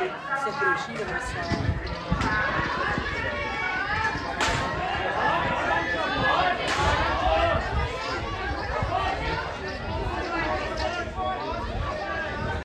ser, você é preenchida, você